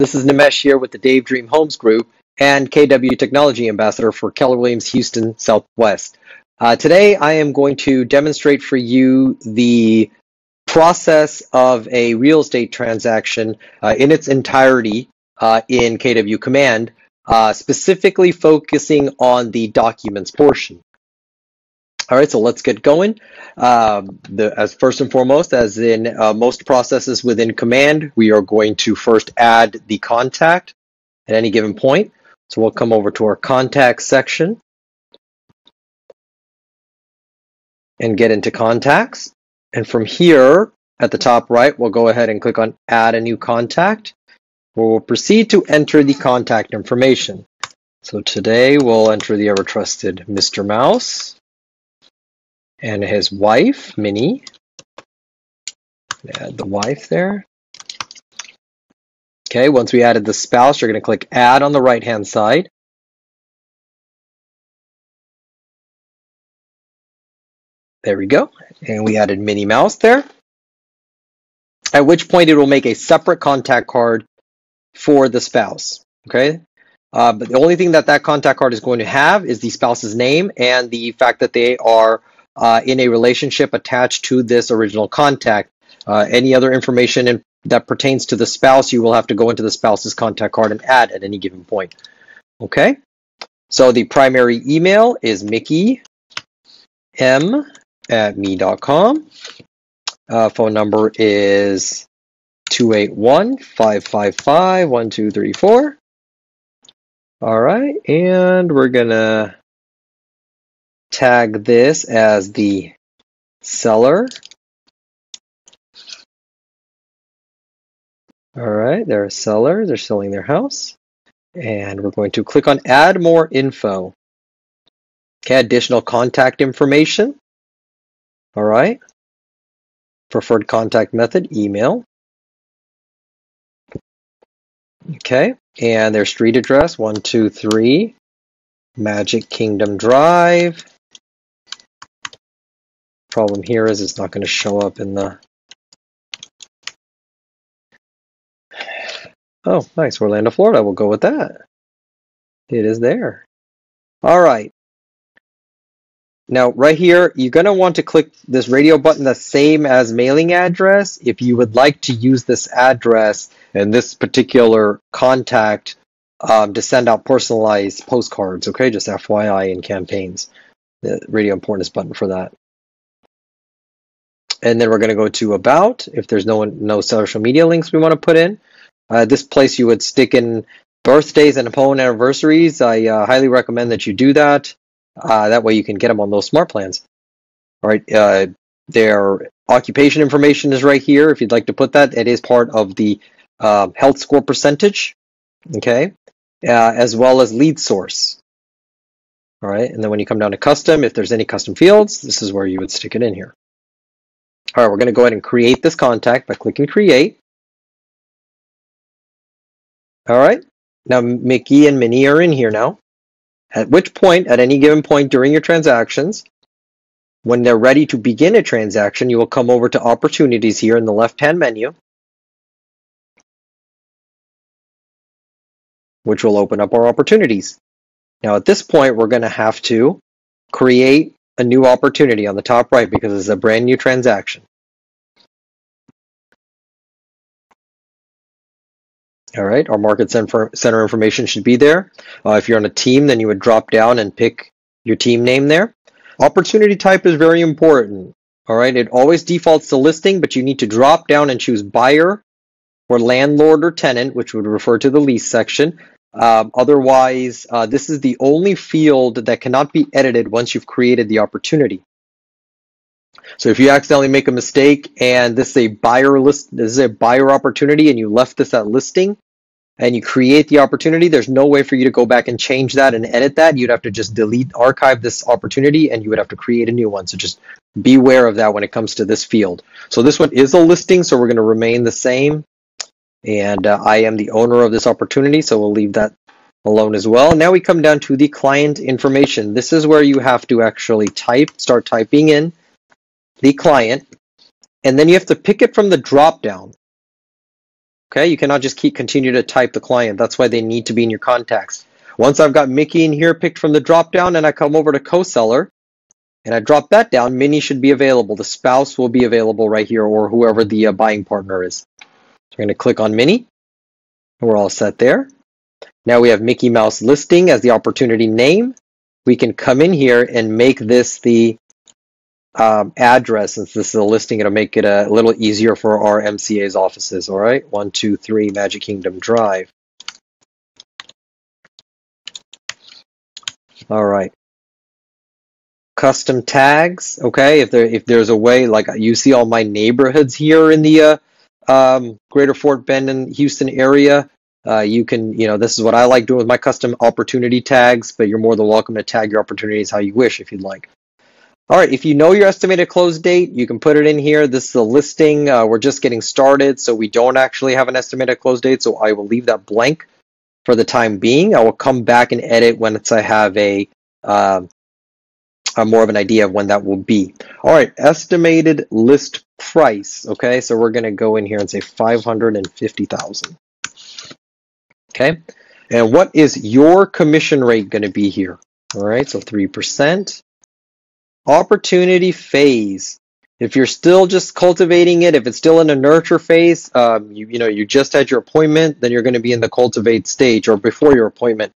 This is Nimesh here with the Dave Dream Homes Group and KW Technology Ambassador for Keller Williams Houston Southwest. Uh, today I am going to demonstrate for you the process of a real estate transaction uh, in its entirety uh, in KW Command, uh, specifically focusing on the documents portion. All right, so let's get going. Um, the, as first and foremost, as in uh, most processes within Command, we are going to first add the contact at any given point. So we'll come over to our contact section and get into contacts. And from here at the top right, we'll go ahead and click on add a new contact where we'll proceed to enter the contact information. So today we'll enter the ever trusted Mr. Mouse and his wife, Minnie. Add the wife there. Okay, once we added the spouse, you're going to click Add on the right-hand side. There we go. And we added Minnie Mouse there. At which point it will make a separate contact card for the spouse. Okay, uh, but the only thing that that contact card is going to have is the spouse's name and the fact that they are uh, in a relationship attached to this original contact. Uh, any other information in, that pertains to the spouse, you will have to go into the spouse's contact card and add at any given point. Okay, so the primary email is Mickey M at me.com. Uh, phone number is 281 555 1234. All right, and we're gonna tag this as the seller. All right, they're a seller, they're selling their house. And we're going to click on add more info. Okay, additional contact information. All right. Preferred contact method, email. Okay, and their street address, 123 Magic Kingdom Drive. Problem here is it's not going to show up in the... Oh, nice. Orlando, Florida. We'll go with that. It is there. All right. Now, right here, you're going to want to click this radio button the same as mailing address if you would like to use this address and this particular contact um, to send out personalized postcards. Okay, just FYI in campaigns. The radio importance button for that and then we're going to go to about if there's no no social media links we want to put in. Uh, this place you would stick in birthdays and phone anniversaries. I uh, highly recommend that you do that. Uh, that way you can get them on those smart plans. All right uh, their occupation information is right here. If you'd like to put that it is part of the uh, health score percentage. Okay? Uh, as well as lead source. All right and then when you come down to custom if there's any custom fields this is where you would stick it in here all right, we're going to go ahead and create this contact by clicking create. All right, now Mickey and Minnie are in here now. At which point, at any given point during your transactions, when they're ready to begin a transaction, you will come over to opportunities here in the left-hand menu, which will open up our opportunities. Now at this point, we're going to have to create a new opportunity on the top right because it's a brand new transaction. All right, our market center information should be there. Uh, if you're on a team, then you would drop down and pick your team name there. Opportunity type is very important. All right, it always defaults to listing, but you need to drop down and choose buyer or landlord or tenant, which would refer to the lease section. Um, otherwise, uh, this is the only field that cannot be edited once you've created the opportunity. So if you accidentally make a mistake and this is a buyer list, this is a buyer opportunity and you left this at listing and you create the opportunity, there's no way for you to go back and change that and edit that. You'd have to just delete, archive this opportunity and you would have to create a new one. So just beware of that when it comes to this field. So this one is a listing, so we're going to remain the same and uh, I am the owner of this opportunity, so we'll leave that alone as well. Now we come down to the client information. This is where you have to actually type, start typing in the client, and then you have to pick it from the drop down. Okay, you cannot just keep continue to type the client. That's why they need to be in your contacts. Once I've got Mickey in here picked from the drop down and I come over to co-seller and I drop that down, Minnie should be available. The spouse will be available right here or whoever the uh, buying partner is. So we're going to click on Minnie. We're all set there. Now we have Mickey Mouse listing as the opportunity name. We can come in here and make this the um, address. Since this is a listing, it'll make it a little easier for our MCA's offices. All right, 123 Magic Kingdom Drive. All right. Custom tags. Okay, if there if there's a way, like you see all my neighborhoods here in the uh, um, Greater Fort Bend and Houston area. Uh, you can, you know, this is what I like doing with my custom opportunity tags, but you're more than welcome to tag your opportunities how you wish if you'd like. All right, if you know your estimated close date, you can put it in here. This is a listing. Uh, we're just getting started, so we don't actually have an estimated close date, so I will leave that blank for the time being. I will come back and edit once I have a, uh, a more of an idea of when that will be. All right, estimated list price. Okay, so we're going to go in here and say 550,000. Okay, and what is your commission rate going to be here? All right, so 3%. Opportunity phase. If you're still just cultivating it, if it's still in a nurture phase, um, you, you know, you just had your appointment, then you're going to be in the cultivate stage or before your appointment.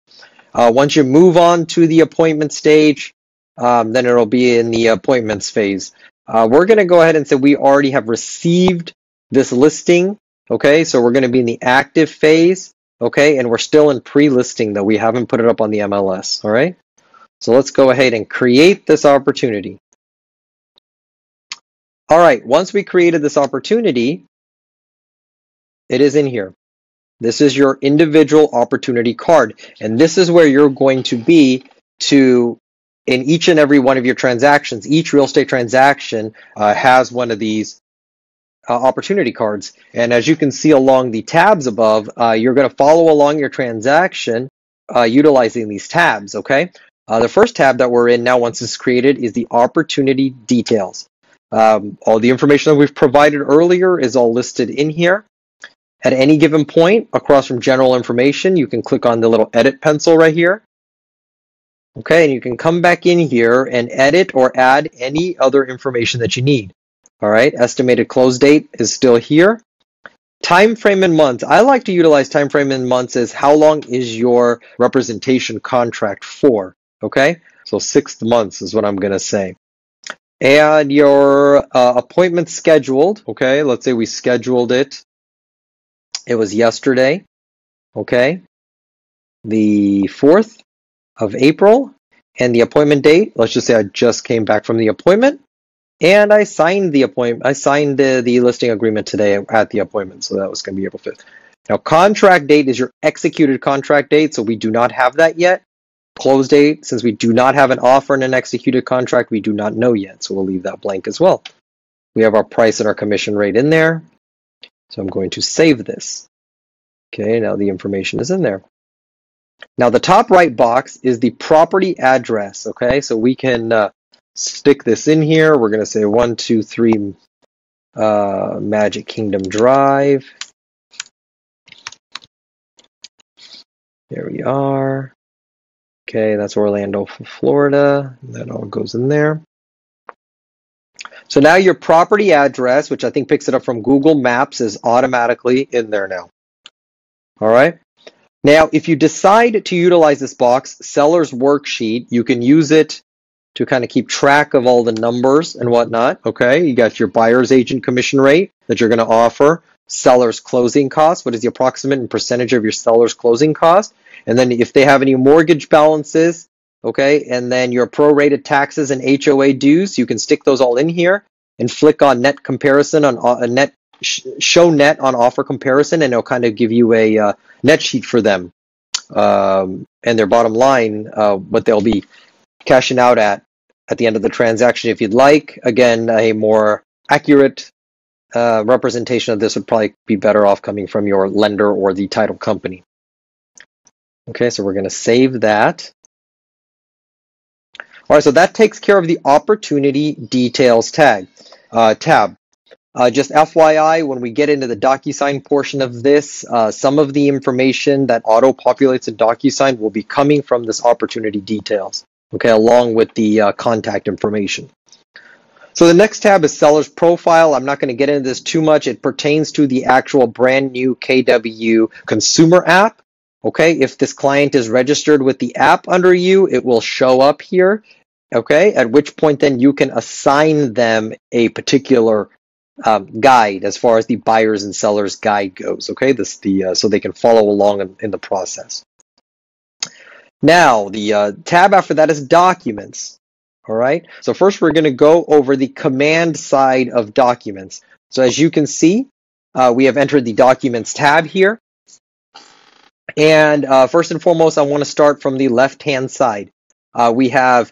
Uh, once you move on to the appointment stage, um, then it'll be in the appointments phase. Uh, we're going to go ahead and say we already have received this listing. Okay, so we're going to be in the active phase. Okay, and we're still in pre-listing though. We haven't put it up on the MLS. All right, so let's go ahead and create this opportunity. All right, once we created this opportunity, it is in here. This is your individual opportunity card. And this is where you're going to be to, in each and every one of your transactions, each real estate transaction uh, has one of these uh, opportunity cards. And as you can see along the tabs above, uh, you're going to follow along your transaction uh, utilizing these tabs, okay? Uh, the first tab that we're in now, once it's created, is the opportunity details. Um, all the information that we've provided earlier is all listed in here. At any given point, across from general information, you can click on the little edit pencil right here. Okay, and you can come back in here and edit or add any other information that you need. All right, estimated close date is still here. Time frame in months. I like to utilize time frame in months as how long is your representation contract for? Okay, so six months is what I'm going to say and your uh, appointment scheduled. Okay, let's say we scheduled it. It was yesterday. Okay, the 4th of April, and the appointment date. Let's just say I just came back from the appointment, and I signed the appointment. I signed the, the listing agreement today at the appointment, so that was going to be April 5th. Now, contract date is your executed contract date, so we do not have that yet. Close date, since we do not have an offer and an executed contract, we do not know yet, so we'll leave that blank as well. We have our price and our commission rate in there, so I'm going to save this. Okay, now the information is in there. Now the top right box is the property address, okay? So we can uh, stick this in here. We're going to say 123 uh, Magic Kingdom Drive. There we are. Okay, that's Orlando, Florida. That all goes in there. So now your property address, which I think picks it up from Google Maps, is automatically in there now. All right. Now, if you decide to utilize this box, seller's worksheet, you can use it to kind of keep track of all the numbers and whatnot. Okay, you got your buyer's agent commission rate that you're going to offer, seller's closing cost, what is the approximate and percentage of your seller's closing cost, and then if they have any mortgage balances, okay, and then your prorated taxes and HOA dues, you can stick those all in here and flick on net comparison on uh, a net show net on offer comparison, and it'll kind of give you a uh, net sheet for them um, and their bottom line, uh, what they'll be cashing out at at the end of the transaction. If you'd like, again, a more accurate uh, representation of this would probably be better off coming from your lender or the title company. Okay, so we're going to save that. All right, so that takes care of the opportunity details tag uh, tab. Uh, just FYI, when we get into the DocuSign portion of this, uh, some of the information that auto-populates in DocuSign will be coming from this opportunity details, okay, along with the uh, contact information. So the next tab is seller's profile. I'm not going to get into this too much. It pertains to the actual brand new KW consumer app. Okay, if this client is registered with the app under you, it will show up here. Okay, at which point then you can assign them a particular um, guide as far as the buyers and sellers guide goes. Okay, this the uh, so they can follow along in, in the process. Now the uh, tab after that is documents. All right. So first we're going to go over the command side of documents. So as you can see, uh, we have entered the documents tab here. And uh, first and foremost, I want to start from the left-hand side. Uh, we have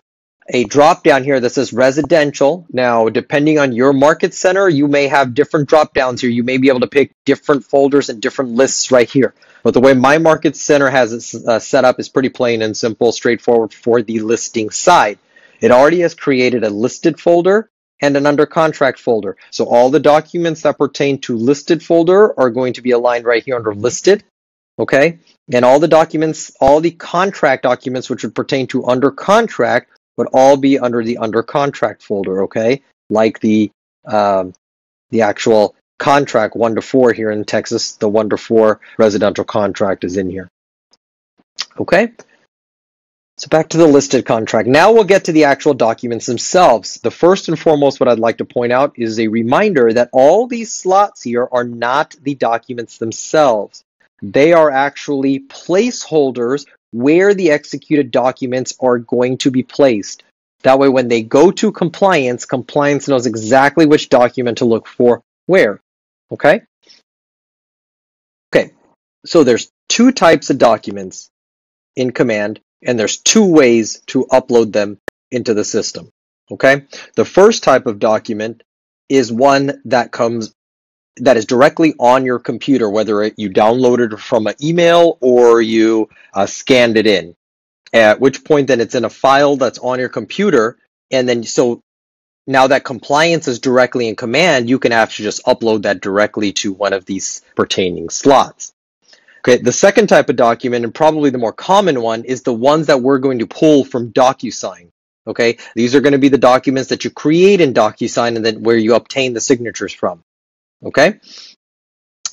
a drop down here that says residential. Now, depending on your market center, you may have different drop downs here. You may be able to pick different folders and different lists right here. But the way my market center has it uh, set up is pretty plain and simple, straightforward for the listing side. It already has created a listed folder and an under contract folder. So all the documents that pertain to listed folder are going to be aligned right here under listed. Okay. And all the documents, all the contract documents which would pertain to under contract would all be under the under contract folder. Okay. Like the, um, the actual contract one to four here in Texas, the one to four residential contract is in here. Okay. So back to the listed contract. Now we'll get to the actual documents themselves. The first and foremost, what I'd like to point out is a reminder that all these slots here are not the documents themselves. They are actually placeholders where the executed documents are going to be placed. That way, when they go to compliance, compliance knows exactly which document to look for where. Okay? Okay, so there's two types of documents in command and there's two ways to upload them into the system. Okay. The first type of document is one that comes that is directly on your computer, whether it, you downloaded from an email or you uh, scanned it in. At which point, then it's in a file that's on your computer, and then so now that compliance is directly in command, you can actually just upload that directly to one of these pertaining slots. Okay, the second type of document, and probably the more common one, is the ones that we're going to pull from DocuSign. Okay, these are going to be the documents that you create in DocuSign and then where you obtain the signatures from. Okay,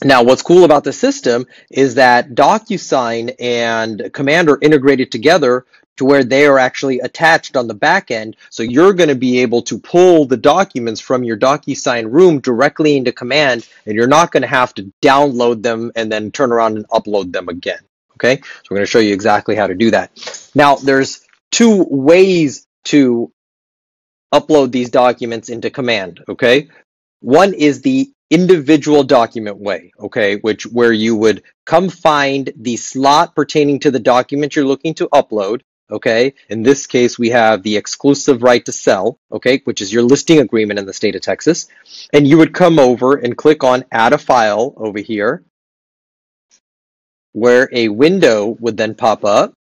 now what's cool about the system is that DocuSign and Command are integrated together to where they are actually attached on the back end. So you're going to be able to pull the documents from your DocuSign room directly into Command, and you're not going to have to download them and then turn around and upload them again. Okay, so we're going to show you exactly how to do that. Now, there's two ways to upload these documents into Command. Okay, one is the individual document way, okay, which where you would come find the slot pertaining to the document you're looking to upload, okay? In this case, we have the exclusive right to sell, okay, which is your listing agreement in the state of Texas. And you would come over and click on add a file over here, where a window would then pop up,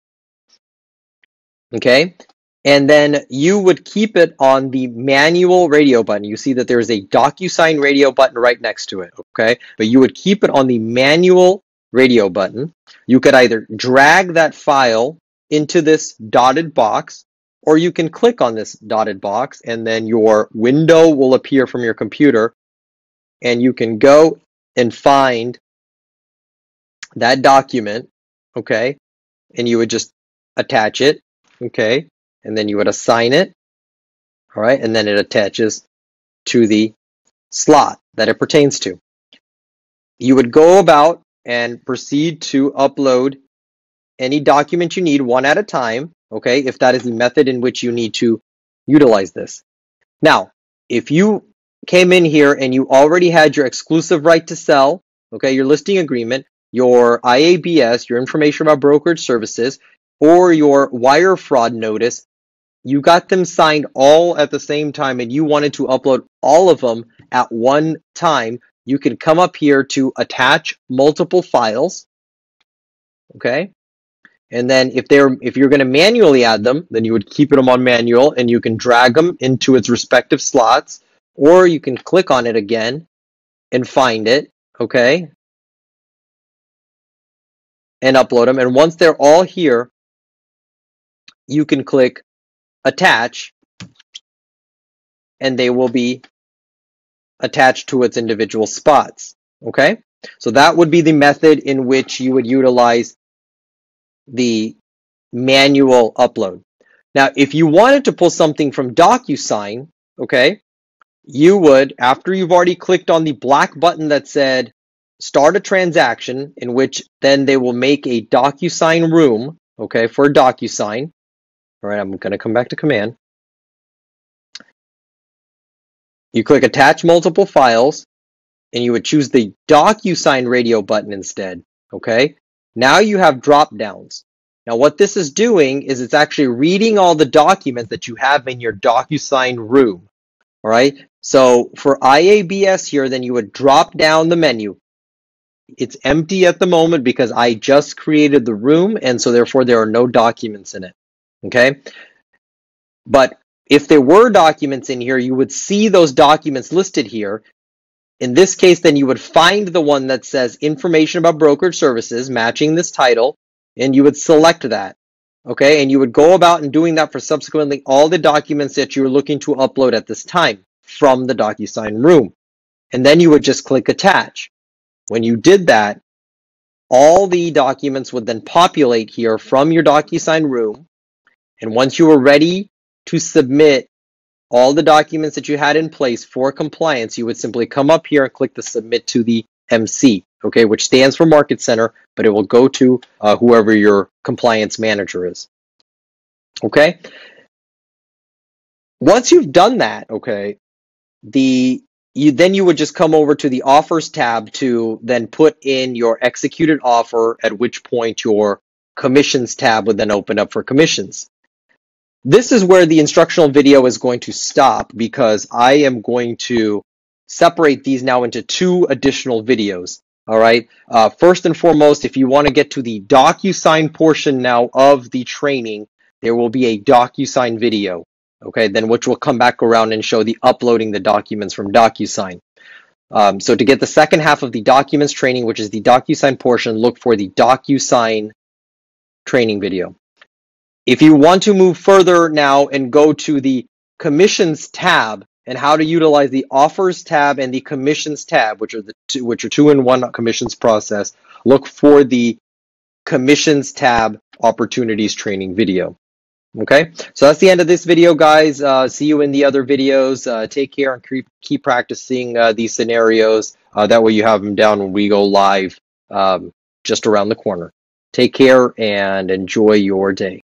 okay? And then you would keep it on the manual radio button. You see that there's a DocuSign radio button right next to it, okay? But you would keep it on the manual radio button. You could either drag that file into this dotted box, or you can click on this dotted box and then your window will appear from your computer and you can go and find that document, okay? And you would just attach it, okay? And then you would assign it, all right? And then it attaches to the slot that it pertains to. You would go about and proceed to upload any document you need one at a time, okay, if that is the method in which you need to utilize this. Now, if you came in here and you already had your exclusive right to sell, okay, your listing agreement, your IABS, your information about brokerage services, or your wire fraud notice, you got them signed all at the same time and you wanted to upload all of them at one time, you can come up here to attach multiple files. Okay. And then if they're if you're going to manually add them, then you would keep them on manual and you can drag them into its respective slots, or you can click on it again and find it, okay? And upload them. And once they're all here, you can click attach and they will be attached to its individual spots. Okay, so that would be the method in which you would utilize the manual upload. Now, if you wanted to pull something from DocuSign, okay, you would, after you've already clicked on the black button that said start a transaction, in which then they will make a DocuSign room, okay, for DocuSign. All right, I'm going to come back to command. You click attach multiple files and you would choose the DocuSign radio button instead. Okay. Now you have drop downs. Now what this is doing is it's actually reading all the documents that you have in your DocuSign room. All right. So for IABS here, then you would drop down the menu. It's empty at the moment because I just created the room and so therefore there are no documents in it. Okay. But if there were documents in here, you would see those documents listed here. In this case, then you would find the one that says information about brokerage services matching this title, and you would select that. Okay, and you would go about and doing that for subsequently all the documents that you're looking to upload at this time from the DocuSign room. And then you would just click attach. When you did that, all the documents would then populate here from your DocuSign room. And once you were ready to submit all the documents that you had in place for compliance, you would simply come up here and click the submit to the MC, okay, which stands for Market Center, but it will go to uh, whoever your compliance manager is. Okay. Once you've done that, okay, the you then you would just come over to the offers tab to then put in your executed offer, at which point your commissions tab would then open up for commissions. This is where the instructional video is going to stop because I am going to separate these now into two additional videos. All right. Uh, first and foremost, if you want to get to the DocuSign portion now of the training, there will be a DocuSign video. Okay. Then which will come back around and show the uploading the documents from DocuSign. Um, so to get the second half of the documents training, which is the DocuSign portion, look for the DocuSign training video. If you want to move further now and go to the commissions tab and how to utilize the offers tab and the commissions tab, which are the two, which are two in one commissions process, look for the commissions tab opportunities training video. Okay, so that's the end of this video, guys. Uh, see you in the other videos. Uh, take care and keep, keep practicing uh, these scenarios. Uh, that way you have them down when we go live um, just around the corner. Take care and enjoy your day.